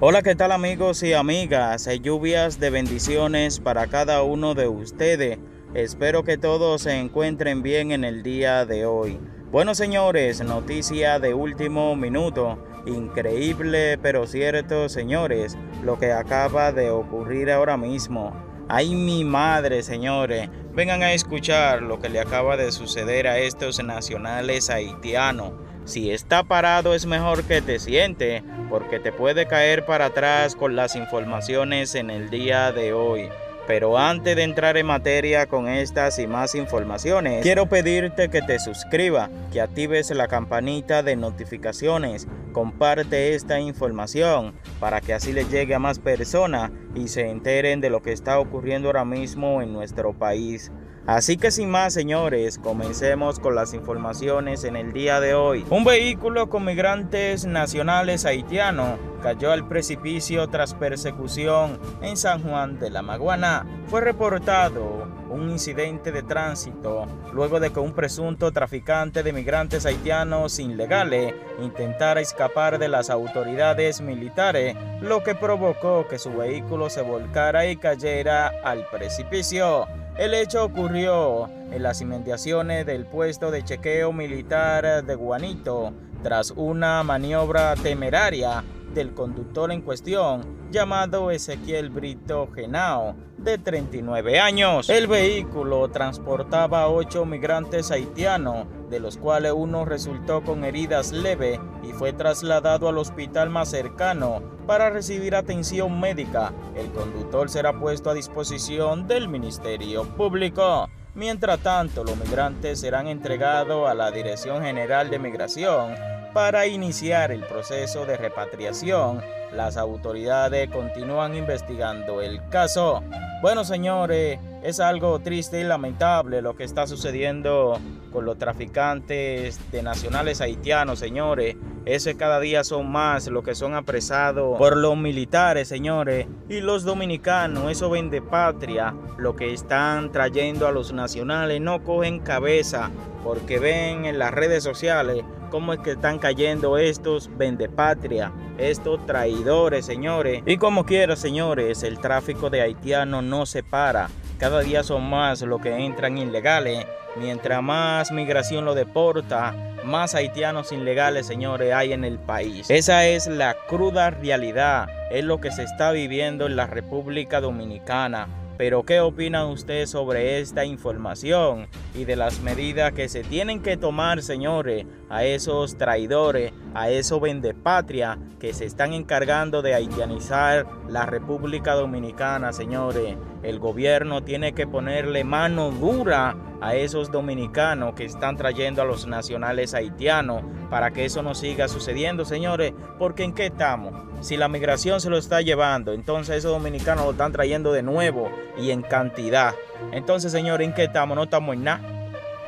Hola, ¿qué tal amigos y amigas? Lluvias de bendiciones para cada uno de ustedes. Espero que todos se encuentren bien en el día de hoy. Bueno, señores, noticia de último minuto. Increíble pero cierto, señores, lo que acaba de ocurrir ahora mismo. Ay, mi madre, señores, vengan a escuchar lo que le acaba de suceder a estos nacionales haitianos. Si está parado es mejor que te siente, porque te puede caer para atrás con las informaciones en el día de hoy. Pero antes de entrar en materia con estas y más informaciones, quiero pedirte que te suscriba, que actives la campanita de notificaciones, comparte esta información para que así le llegue a más personas y se enteren de lo que está ocurriendo ahora mismo en nuestro país. Así que sin más, señores, comencemos con las informaciones en el día de hoy. Un vehículo con migrantes nacionales haitianos cayó al precipicio tras persecución en San Juan de la Maguana. Fue reportado un incidente de tránsito luego de que un presunto traficante de migrantes haitianos ilegales intentara escapar de las autoridades militares, lo que provocó que su vehículo se volcara y cayera al precipicio. El hecho ocurrió en las inmediaciones del puesto de chequeo militar de Guanito tras una maniobra temeraria del conductor en cuestión llamado Ezequiel Brito Genao, de 39 años. El vehículo transportaba a ocho migrantes haitianos, de los cuales uno resultó con heridas leves y fue trasladado al hospital más cercano para recibir atención médica. El conductor será puesto a disposición del Ministerio Público. Mientras tanto, los migrantes serán entregados a la Dirección General de Migración para iniciar el proceso de repatriación. Las autoridades continúan investigando el caso. Bueno, señores, es algo triste y lamentable lo que está sucediendo con los traficantes de nacionales haitianos, señores. Ese cada día son más los que son apresados por los militares, señores. Y los dominicanos, eso vende patria. Lo que están trayendo a los nacionales no cogen cabeza porque ven en las redes sociales cómo es que están cayendo estos vendepatria, estos traidores, señores. Y como quiera, señores, el tráfico de haitianos no se para. Cada día son más los que entran ilegales. Mientras más migración lo deporta, más haitianos ilegales, señores, hay en el país. Esa es la cruda realidad. Es lo que se está viviendo en la República Dominicana. Pero ¿qué opina usted sobre esta información y de las medidas que se tienen que tomar, señores, a esos traidores, a esos vendepatria que se están encargando de haitianizar la República Dominicana, señores? El gobierno tiene que ponerle mano dura a esos dominicanos que están trayendo a los nacionales haitianos para que eso no siga sucediendo, señores, porque ¿en qué estamos? Si la migración se lo está llevando, entonces esos dominicanos lo están trayendo de nuevo y en cantidad. Entonces, señores, ¿en qué estamos? No estamos en nada.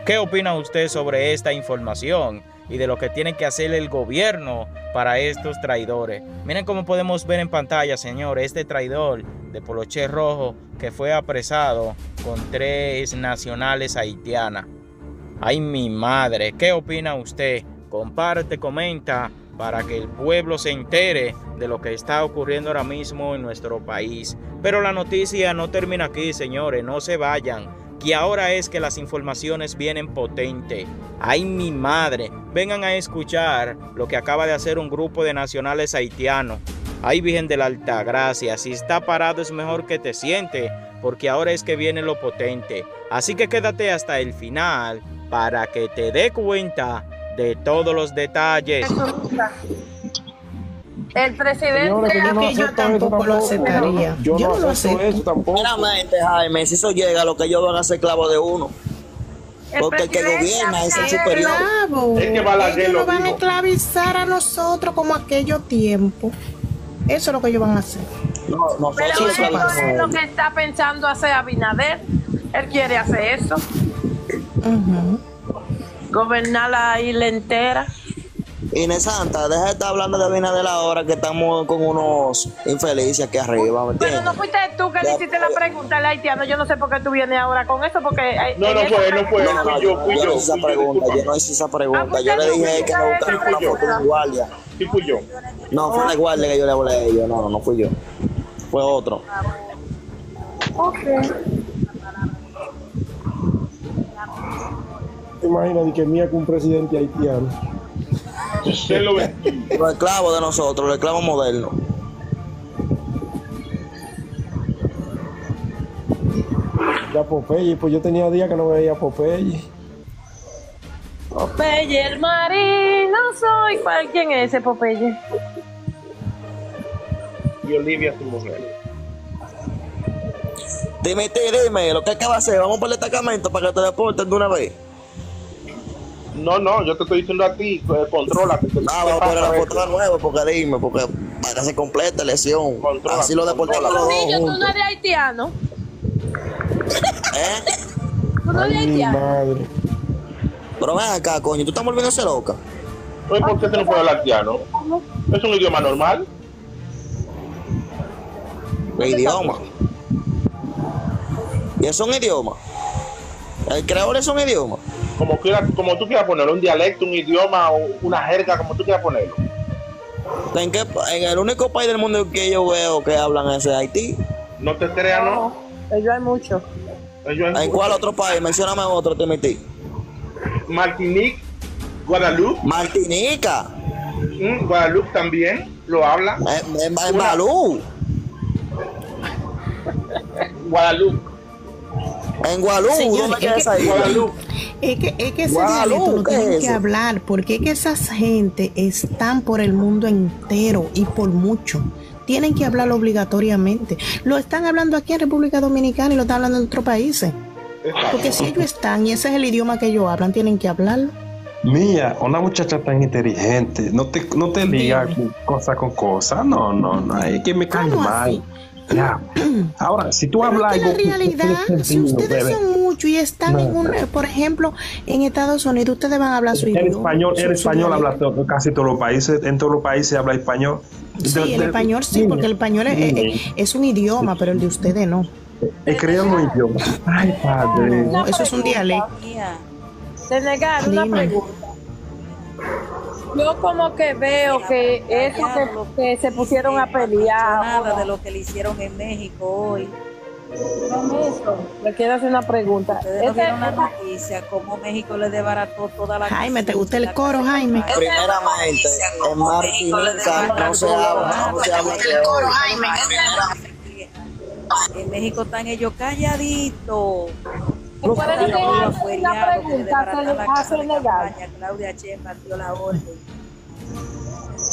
¿Qué opina usted sobre esta información y de lo que tiene que hacer el gobierno para estos traidores? Miren cómo podemos ver en pantalla, señores, este traidor de Poloche Rojo que fue apresado con tres nacionales haitianas. Ay, mi madre, ¿qué opina usted? Comparte, comenta para que el pueblo se entere de lo que está ocurriendo ahora mismo en nuestro país. Pero la noticia no termina aquí, señores, no se vayan, que ahora es que las informaciones vienen potentes. Ay, mi madre, vengan a escuchar lo que acaba de hacer un grupo de nacionales haitianos. Ay, Virgen de la Alta Gracia, si está parado es mejor que te siente, porque ahora es que viene lo potente. Así que quédate hasta el final para que te dé cuenta de todos los detalles. El presidente yo, no yo tampoco lo aceptaría. Yo, no, lo acepto eso tampoco. Claramente, Jaime, si eso llega, lo que ellos van a ser clavo de uno. Porque el que gobierna es el superior. Es que ellos nos van a esclavizar a nosotros como aquellos tiempos. Eso es lo que ellos van a hacer. No, nosotros Pero eso es lo que está pensando hacer Abinader. Él quiere hacer eso. Uh -huh gobernar la isla entera. Inés Santa, deja de estar hablando de Vina de la hora que estamos con unos infelices aquí arriba. ¿me Pero no fuiste tú que le hiciste la pregunta al haitiano. Yo no sé por qué tú vienes ahora con eso, porque. No, no fue, no fue. No, no, yo, fui yo, no hice esa pregunta, yo no hice esa pregunta. Yo le dije que me buscara una foto de guardia. Sí, fui yo. No, fue la guardia que yo le hablé a ellos. No, no, no fui yo. Fue otro. Ok. Imagínate que mía con un presidente haitiano. Usted lo ve. Los esclavos de nosotros, los esclavos modernos. Ya Popeye, pues yo tenía días que no veía Popeye. Popeye el marino soy. ¿Cuál- ¿Quién es ese Popeye? Y Olivia, su mujer. Dime, ti, dime, lo que acaba de hacer, vamos por el destacamento para que te deporten de una vez. No, no, yo te estoy diciendo a ti, eh, No, ¿qué vamos a poner la foto de nuevo, porque dime, porque para que se complete lesión. Controla, Así lo deportamos los controla. dos Niño, tú no eres haitiano. ¿Eh? Tú no eres Ay, haitiano. madre. Pero ven acá, coño, tú estás volviéndose loca. Oye, ¿por qué se no puede hablar haitiano? Es un idioma normal. ¿Qué idioma? ¿Y es un idioma? ¿El creador es un idioma? Como, quiera, como tú quieras ponerlo, un dialecto, un idioma o una jerga, como tú quieras ponerlo. ¿En, qué, pa- en el único país del mundo que yo veo que hablan es de Haití. No te creas, ¿no? Ellos hay mucho. Ellos ¿En cuál otro país? Mencióname otro, Timothy. Martinique, Guadalupe, Martinica. mm, Guadalupe también lo habla. En, Balú. Guadalupe, En Gualú. Señores, ¿Dónde es queda isla? Guadalupe. Es que, es que ese dialecto lo ¿qué tienen es que hablar, porque es que esas gente están por el mundo entero y por mucho. Tienen que hablarlo obligatoriamente. Lo están hablando aquí en República Dominicana y lo están hablando en otros países. Porque si ellos están y ese es el idioma que ellos hablan, tienen que hablarlo. Mía, una muchacha tan inteligente, no te, no te ligas con cosa con cosa, no, no, no, es que me cae ¿Cómo mal. así? Ya. Ahora, si tú Pero hablas es que algo la realidad, si ustedes bebé. son muchos y están en un, por ejemplo, en Estados Unidos, ustedes van a hablar su el idioma. español, su- el español habla dialecto. to- casi todos los países, en todos los países habla español. Sí, De- el de- español sí, porque el español es, es- es un idioma, pero el de ustedes no. Es crear un idioma. Ay, padre. No, eso es un dialecto. De negar una pregunta. Yo como que veo que eso que, que se pusieron a pelear. nada de lo que le hicieron en México hoy. Le quiero hacer una pregunta. Ustedes no vieron la noticia, cómo México le desbarató toda la Jaime, ¿te gusta el coro, Jaime? Primeramente, en Martinica no se habla, no se habla creol. En México están ellos calladitos. ¿Me pueden hacer una pregunta? Se la le casa hace negar. Claudia Sheinbaum dio la orden.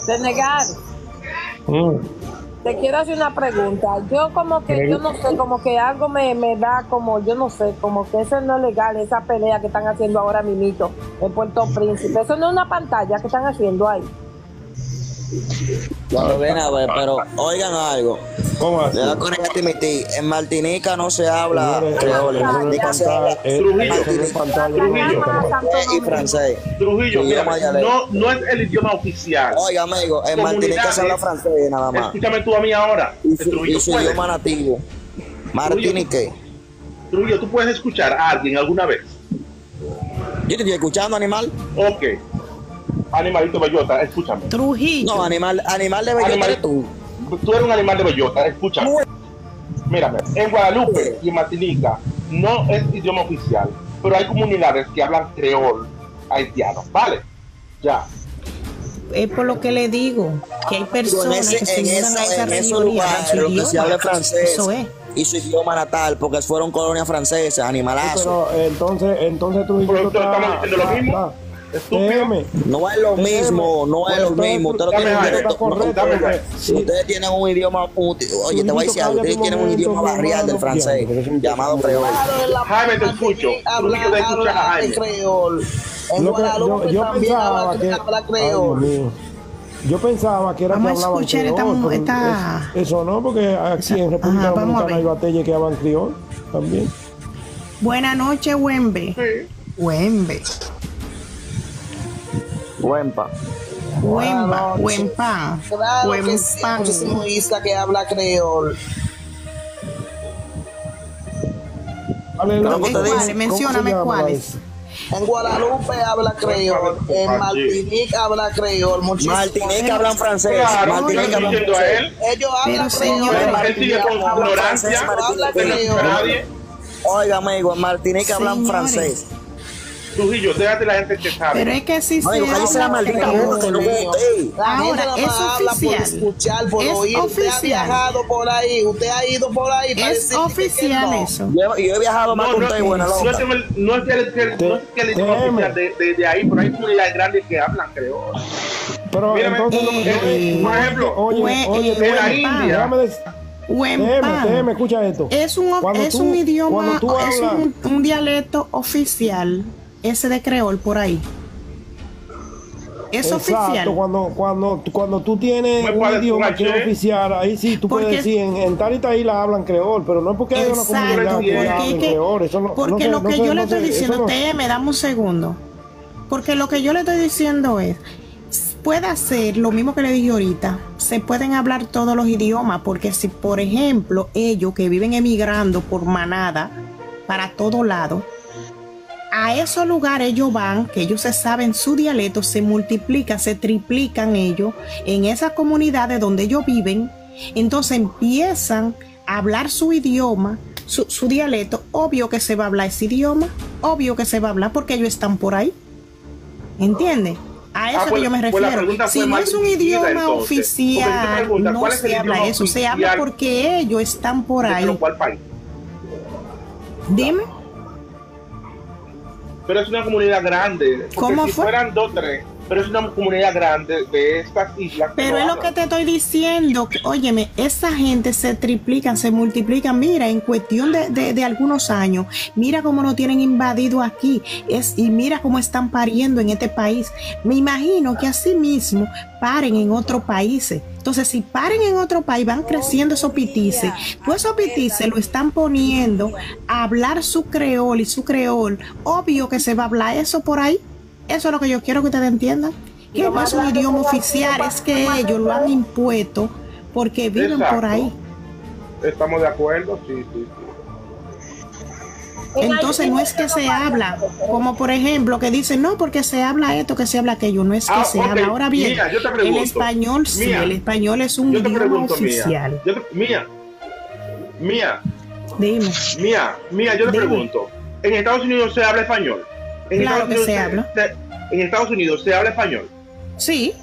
De negar. Mm. Te quiero hacer una pregunta. Yo como que, yo no sé, como que algo me, me da como, yo no sé, como que eso no es legal, esa pelea que están haciendo ahora mismito en Puerto Príncipe. Eso no es una pantalla que están haciendo ahí. Pero ven a ver, pero oigan algo. ¿Cómo así? Le voy a corregir a Timothy. En Martinica no se habla Señores, creol, en no Martinica se habla Trujillo. no y francés. Trujillo, mira, no, no es el idioma oficial. Oiga, amigo, en Martinica se habla francés nada más. Escúchame tú a mí ahora. Y su, Trujillo, y su ¿puedes? idioma nativo. Martinique. Trujillo, ¿tú puedes escuchar a alguien alguna vez? Yo te estoy escuchando, animal. Ok. Animalito bellota, escúchame. Trujillo. No, animal, animal de bellota Animal- eres tú. Tú eres un animal de bellota, escúchame. Mírame, en Guadalupe y en Martinica no es idioma oficial, pero hay comunidades que hablan creol haitiano, ¿vale? Ya. Es por lo que le digo, que hay personas ese, que se mudan a esa, esa en esos y lugares se idioma. habla francés Eso es. y su idioma natal, porque fueron colonias francesas, animalazos. Pero entonces, entonces Trujillo Pero está- estamos diciendo lo mismo. está- No es lo mismo, no es lo mismo. Ustedes tienen un idioma, oye, te voy a decir algo, ustedes tienen un un idioma barrial del francés, llamado creol. Jaime, te escucho. Trujillo, te escucha a Jaime. creol. En Lo que- Guadalupe también habla, que, habla Ay, creol. Yo pensaba que era Vamos que hablaban escuchar criol, esta- Eso no, porque aquí en República Ajá, Dominicana hay batallas que hablan criol también. Buenas noches, Wembe. Wembe. Huempa. Huemba, huempa, Claro que sí, huempa. muchísimo isla que habla creol. ¿Cuál es la- ¿Cómo te cómo dice? se Mencióname cuáles. En Guadalupe habla creol, en Martinique habla creol, muchísimo. Martinique hablan francés. Martinique hablan francés. él. Ellos hablan Pero, creol. Él sigue con hablan ignorancia. Oiga, amigo, en Martinique hablan Señores. francés. Trujillo, déjate la gente que sabe. Pero es que sí maldita boca que no Ahora, es por oficial. escuchar, por Es oír. Usted ha viajado por ahí, usted ha ido por ahí. para Es decir que- que oficial eso. Yo, he- yo he viajado más con no, usted, buena no es loca. que el- no es que el- que el- no es que el idioma Teme. oficial de, de, de ahí, pero hay comunidades grandes que hablan creol. Pero Mírame, entonces, yo- eh, por ejemplo, oye, oye, eh, en la huempa. India, escucha esto. Es un, es tú- un idioma, es un, un dialecto oficial, ese de creol por ahí. Es Exacto, oficial. cuando, cuando, cuando tú tienes un idioma que es oficial, ahí sí tú puedes Porque- decir, en, en tal y tal isla hablan creol, pero no es porque haya una comunidad que que- creol, eso no, porque no se- lo no que se- yo no le estoy eso diciendo, no- TM, dame un segundo. Porque lo que yo le estoy diciendo es, puede ser lo mismo que le dije ahorita, se pueden hablar todos los idiomas, porque si por ejemplo ellos que viven emigrando por manada para todo lado, a esos lugares ellos van, que ellos se saben su dialecto, se multiplican, se triplican ellos en esas comunidades donde ellos viven, entonces empiezan a hablar su idioma, su, su dialecto, obvio que se va a hablar ese idioma, obvio que se va a hablar porque ellos están por ahí. ¿Entiendes? A eso Ah, que pues- yo me pues refiero. si no es un idioma entonces. Oficial, no ¿cuál es el se habla eso, se habla porque ellos están por ¿De ahí. cuál país? Dime. Pero es una comunidad grande. Porque ¿Cómo si fue? fueran dos tres, pero es una comunidad grande de estas islas. Pero es lo que te estoy diciendo, que, óyeme, esa gente se triplican, se multiplican, mira, en cuestión de, de- de algunos años, mira cómo lo tienen invadido aquí, es, y mira cómo están pariendo en este país. Me imagino que así mismo paren en otros países. Entonces, si paren en otro país, van creciendo esos pitices, pues esos pitices lo están poniendo a hablar su creol y su creol, obvio que se va a hablar eso por ahí. Eso es lo que yo quiero que ustedes entiendan. Que no es un idioma oficial, es que ellos lo han impuesto porque viven Exacto. por ahí. Estamos de acuerdo, sí, sí, sí. Entonces no es que se habla, como por ejemplo que dicen, no, porque se habla esto, que se habla aquello, no es que Ah, se habla. Ahora bien, Mira, yo te el español sí, Mía, el español es un idioma pregunto, oficial. Mía. Te- Mía, Mía, Dime. Mía, Mía, yo te Dime. pregunto. ¿En Estados Unidos se habla español? En Claro Estados que Unidos se habla. se- en Estados Unidos se habla español. Sí,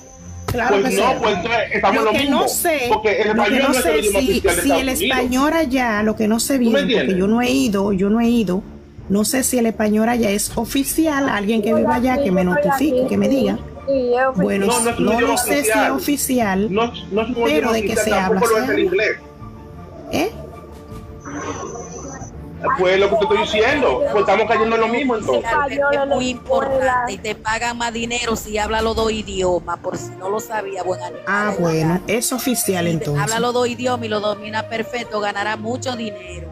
claro pues que no, sí. pues entonces estamos lo que mismo. no sé, porque el lo que español no no, es el sé idioma si, oficial de si Estados el Unidos. español allá, lo que no sé bien, porque yo no he ido, yo no he ido, no sé si el español allá es oficial, alguien que viva allá que me notifique, que me diga. Bueno, No, no es no lo sé si es oficial. No, es pero de que se habla, se es el inglés. ¿eh? Pues lo que te estoy diciendo, pues estamos cayendo en lo mismo entonces. Es muy importante y te pagan más dinero si habla los dos idiomas, por si no lo sabía, buen animal. Ah, bueno, es oficial entonces. Habla los dos idiomas y lo domina perfecto, ganará mucho dinero.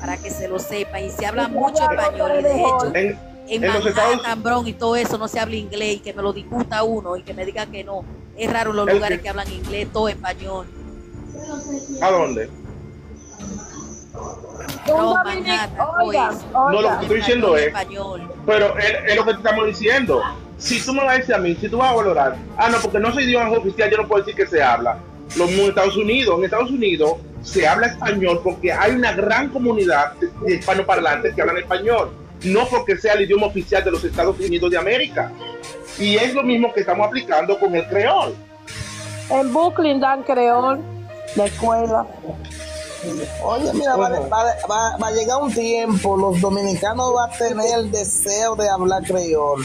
Para que se lo sepa. Y se habla mucho español. Y de hecho, En, en en los Manhattan, Estados Bronx y todo eso no se habla inglés y que me lo discuta uno y que me diga que no. Es raro los El lugares que- que hablan inglés, todo español. ¿A dónde? No, pues. No, lo que estoy diciendo es, Español. pero es, es lo que te estamos diciendo. Si tú me vas a decir a mí, si tú vas a valorar, ah, no, porque no soy idioma oficial, yo no puedo decir que se habla. Lo mismo en Estados Unidos. En Estados Unidos se habla español porque hay una gran comunidad de de hispanoparlantes que hablan español. No porque sea el idioma oficial de los Estados Unidos de América. Y es lo mismo que estamos aplicando con el creol. En Brooklyn dan creol, la escuela. Oye, mira, va, va- va- va a llegar un tiempo, los dominicanos van a tener el deseo de hablar creol.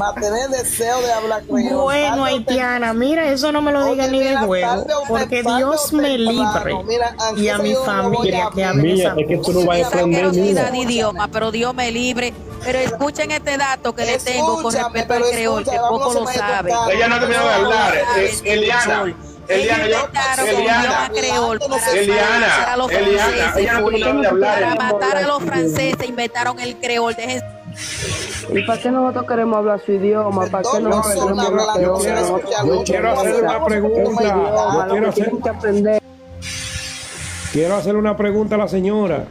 Va a tener deseo de hablar creol. Bueno, haitiana, mira, eso no me lo digas Oye, ni de mira, juego, tarde o porque Dios me libre mira, y a mi no familia que esa es que tú no vas a aprender, idioma, pero Dios me libre. Pero escuchen este dato que le tengo con respecto al creol, que poco lo sabe. Ella no ha terminado de hablar. Eh, Eliana, Eliana, yo- Eliana, creol para Eliana, matar a los Eliana, franceses, hablar. Para matar a los franceses inventaron el creol. Dejen ¿Y para qué nosotros queremos hablar su idioma? ¿Para qué nosotros no, queremos hablar su quiero- idioma? yo quiero hacer una pregunta. Yo quiero hacer-. Quiero hacerle una pregunta a la señora.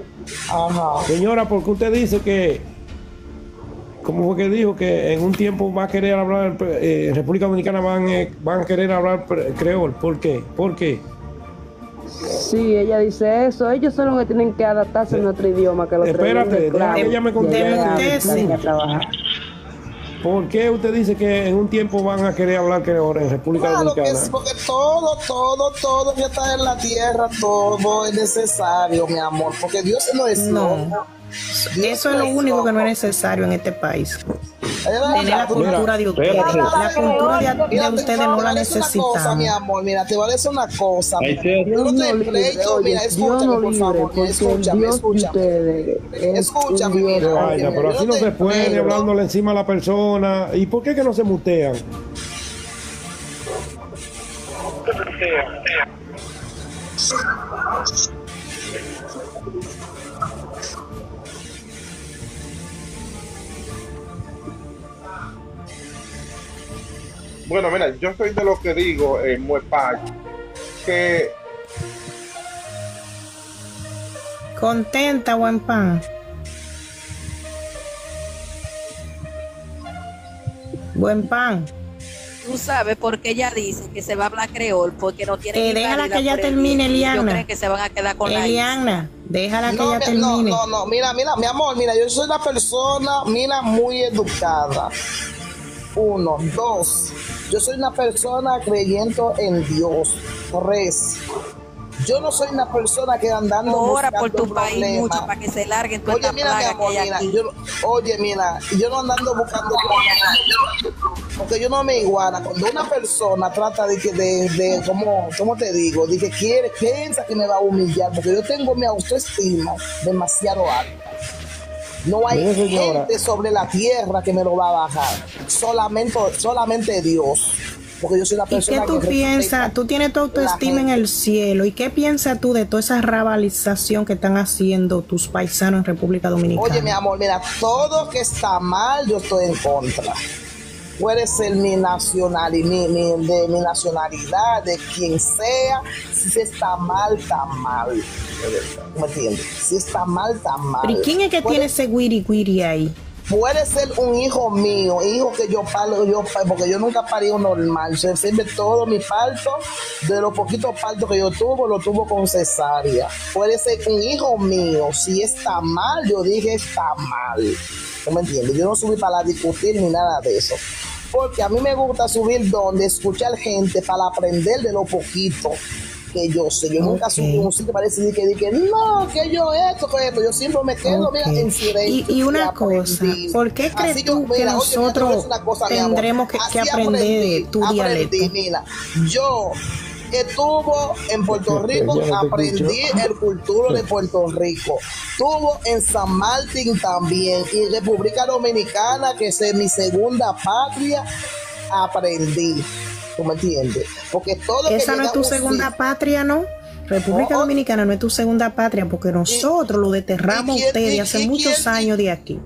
Señora, ¿por qué usted dice que, cómo fue que dijo que en un tiempo va a querer hablar, eh, en República Dominicana van, eh, van a querer hablar creol? ¿Por qué? ¿Por qué? Sí, ella dice eso. Ellos son los que tienen que adaptarse a nuestro idioma. Que los Espérate, ella me conteste. ¿Por qué usted dice que en un tiempo van a querer hablar creol en República Claro que Dominicana? sí, porque todo, todo, todo que está en la tierra, todo es necesario, mi amor, porque Dios no es No. loco. Eso es lo único que no es necesario en este país. La cultura de ustedes. La cultura de, de ustedes no la cosa, mi amor, mira, te voy a decir una cosa. Dios Yo no te libre, pleito, oye, mira, Dios escúchame, no por favor, escúchame, escúchame. Escúchame, mira, pero así no se puede hablándole encima a la persona. ¿Y por qué que no se mutean? Bueno, mira, yo soy de lo que digo en Muepac, que Contenta, buen pan. Buen pan. Tú sabes por qué ella dice que se va a hablar creol, porque no tiene Eh, déjala que el termine, Eliana. creen que se van a quedar con la. Eliana, déjala que No, ella mi- termine. No, no, no, mira, mira, mi amor, mira, yo soy una persona, mira, muy educada. Uno, dos, yo soy una persona creyendo en Dios. Tres, yo no soy una persona que andando Ora por tu país mucho para que se larguen Oye, mira, mi amor, mira, yo, oye, mira, yo no andando buscando porque yo no me iguana. Cuando una persona trata de que, de, de ¿cómo, ¿cómo te digo? De que quiere, piensa que me va a humillar, porque yo tengo mi autoestima demasiado alta. No hay Mire, gente sobre la tierra que me lo va a bajar. Solamente, solamente Dios. Porque yo soy una ¿Y qué persona tú que piensas? Tú tienes tu autoestima en el cielo. ¿Y qué piensas tú de toda esa rabalización que están haciendo tus paisanos en República Dominicana? Oye, mi amor, mira, todo que está mal, yo estoy en contra. Puede ser mi nacionalidad, mi, mi- de mi nacionalidad, de quien sea. Si está mal, está mal. ¿Me entiendes? Si está mal, está mal. ¿Pero y quién es que Puede- tiene ese guiri guiri ahí? Puede ser un hijo mío, hijo que yo paro, yo porque yo nunca parí un normal. Se sirve todo mi parto, de los poquitos partos que yo tuve, lo tuvo con cesárea. Puede ser un hijo mío. Si está mal, yo dije está mal. ¿Tú me entiendes? Yo no subí para discutir ni nada de eso. Porque a mí me gusta subir donde escuchar gente para aprender de lo poquito que yo sé. Yo nunca subí un sitio para decir que, que no, que yo esto, que esto. Yo siempre me quedo, mira, en silencio. Y, y una cosa, ¿por qué crees Así tú que mira, nosotros cosa, tendremos que, aprender aprendí, tu aprendí, dialecto? Mira, yo estuvo en Puerto Rico, aprendí el cultura de Puerto Rico. Estuvo en San Martín también y República Dominicana, que es mi segunda patria, aprendí. ¿Tú me entiendes? Porque todo que Esa no es tu un segunda sitio- patria, ¿no? República No. Dominicana no es tu segunda patria porque nosotros lo desterramos y a ustedes y- hace y muchos años de aquí.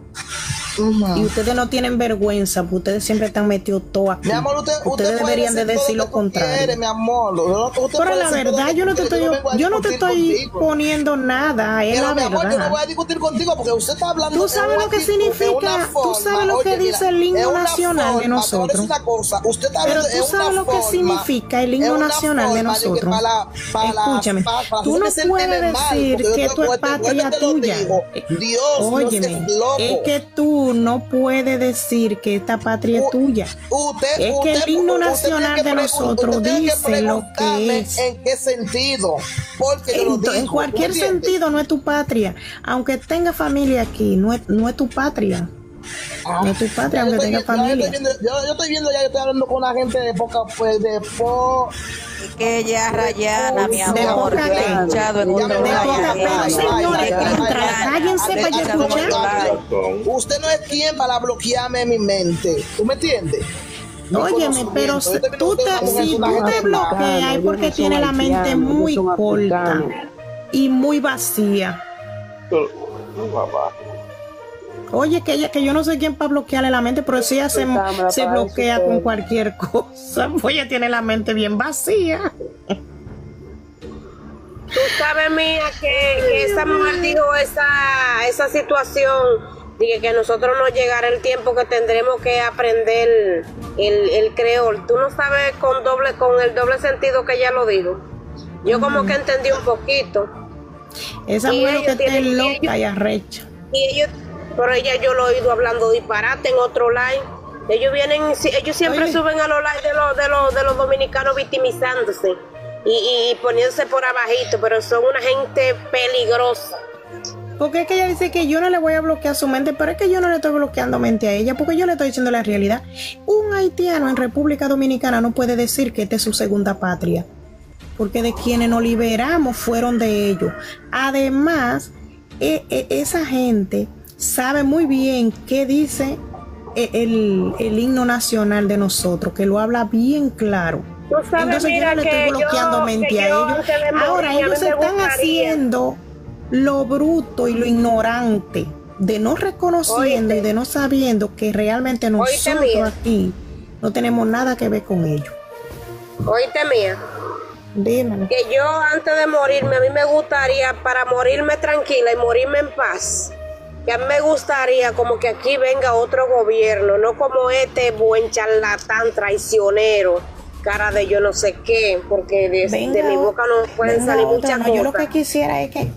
Y ustedes no tienen vergüenza, porque ustedes siempre están metidos todo aquí. Mi amor, usted, usted ustedes deberían de decir lo contrario. mi amor. Usted Pero la verdad, yo no te estoy, yo no te estoy contigo. poniendo nada, es Pero la mi amor, yo no verdad. voy a discutir contigo porque usted está hablando Tú sabes lo que significa, tú sabes lo que Oye, mira, dice el himno nacional de forma, nosotros. una cosa, usted está Pero tú sabes lo que significa el himno nacional de nosotros. Escúchame, tú no puedes decir que tú es patria tuya. es loco. es que tú no puedes decir que esta patria es tuya. Usted, Es que usted- el himno nacional que de nosotros que dice lo que es. ¿En qué sentido? Porque yo lo En, digo. en cualquier sentido no es tu patria. Aunque tenga familia aquí, no es, no es tu patria. No es tu patria, aunque tenga viendo- familia. Yo, yo estoy viendo ya, yo estoy hablando con una gente de poca, pues, de po... que ella es rayana, mi amor. escuchado en pero, señores, cállense para escuchar. Usted no es quien para bloquearme en mi mente. ¿Tú me entiendes? Óyeme, pero si Yo te- tú te, si una tú te bloqueas es porque tiene la mente muy corta y muy vacía. Oye, que ella, que yo no sé quién para bloquearle la mente, pero si ella se, se bloquea con cualquier cosa. Pues ella tiene la mente bien vacía. Tú sabes, mía, que, que esa mujer dijo esa, esa situación, dije que a nosotros nos llegará el tiempo que tendremos que aprender el, el creol. Tú no sabes con doble, con el doble sentido que ella lo dijo. Yo como que entendí un poquito. Esa mujer que está loca y arrecha. Y ellos, pero ella yo lo he oído hablando disparate en otro live. Ellos vienen, ellos siempre Oye. suben a los live de los, de los, de los dominicanos victimizándose y, y, y poniéndose por abajito, pero son una gente peligrosa. Porque es que ella dice que yo no le voy a bloquear su mente, pero es que yo no le estoy bloqueando mente a ella, porque yo le estoy diciendo la realidad. Un haitiano en República Dominicana no puede decir que esta es su segunda patria, porque de quienes nos liberamos fueron de ellos. Además, e- e- esa gente sabe muy bien qué dice e- el, el himno nacional de nosotros, que lo habla bien claro. Tú sabes, Entonces yo mira, no le estoy bloqueando yo- mente a yo ellos. Ahora ellos me están haciendo lo bruto y lo ignorante de no reconociendo y de no sabiendo que realmente nosotros aquí no tenemos nada que ver con ellos. Oíste mía, Dímelo. que yo antes de morirme, a mí me gustaría, para morirme tranquila y morirme en paz, que a mí me gustaría como que aquí venga otro gobierno, no como este buen charlatán traicionero, cara de yo no sé qué, porque de, Venga, de mi boca no pueden salir muchas no, Yo lo cosas. que quisiera es que